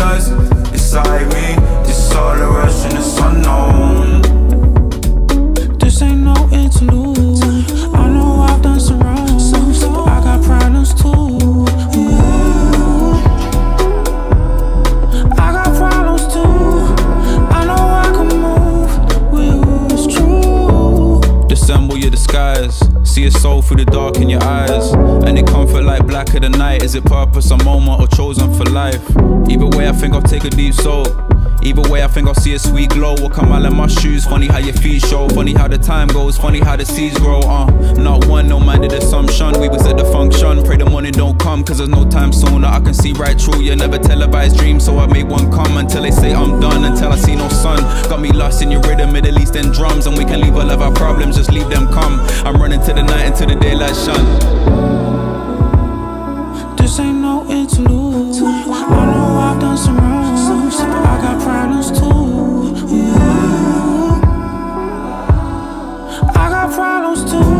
us, it's like we see a soul through the dark in your eyes. And it comfort like black of the night. Is it purpose, a moment, or chosen for life? Either way, I think I'll take a deep soul. Either way, I think I'll see a sweet glow. Walk a mile in my shoes. Funny how your feet show. Funny how the time goes. Funny how the seeds grow. Uh, not one, no minded assumption. We was at the function. Pray the morning don't come, cause there's no time sooner. I can see right through you. Never televised dreams, so I made one come until they say I'm done. Until I see no sun. Got me lost in your beats, then drums, and we can leave all of our problems, just leave them come. I'm running to the night until the daylight shine. This ain't no interlude. I know I've done some wrong, but I got problems too. Yeah. I got problems too.